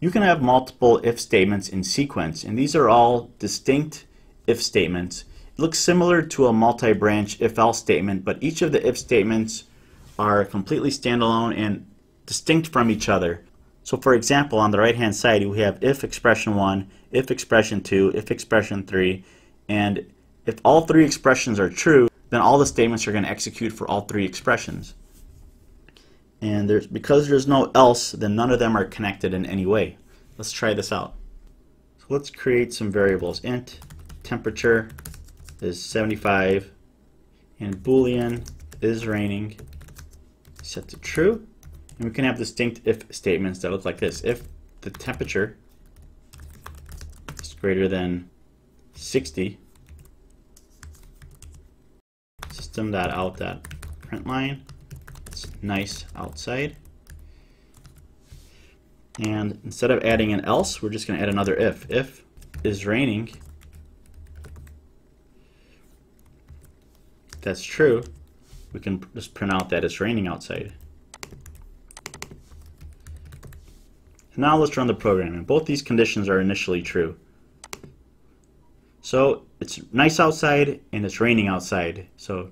You can have multiple if statements in sequence, and these are all distinct if statements. It looks similar to a multi-branch if-else statement, but each of the if statements are completely standalone and distinct from each other. So for example, on the right-hand side, we have if expression 1, if expression 2, if expression 3, and if all three expressions are true, then all the statements are going to execute for all three expressions. And there's because there's no else, then none of them are connected in any way. Let's try this out. So let's create some variables. int temperature is 75 and boolean is raining set to true and we can have distinct if statements that look like this if the temperature is greater than 60 system it's nice outside and instead of adding an else we're just going to add another if if is raining that's true, we can just print out that it's raining outside. Now let's run the program, and both these conditions are initially true. So it's nice outside and it's raining outside. So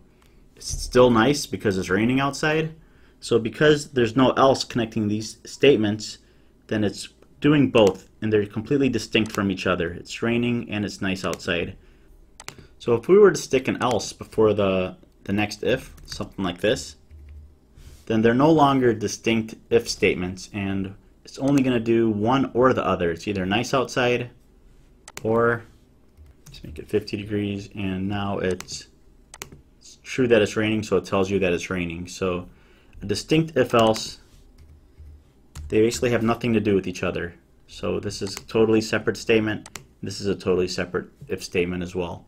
it's still nice because it's raining outside. So because there's no else connecting these statements, then it's doing both and they're completely distinct from each other. It's raining and it's nice outside. So if we were to stick an else before the, the next if, something like this, then they're no longer distinct if statements and it's only going to do one or the other. It's either nice outside or let's make it 50 degrees and now it's, it's true that it's raining so it tells you that it's raining. So a distinct if else, they basically have nothing to do with each other. So this is a totally separate statement. This is a totally separate if statement as well.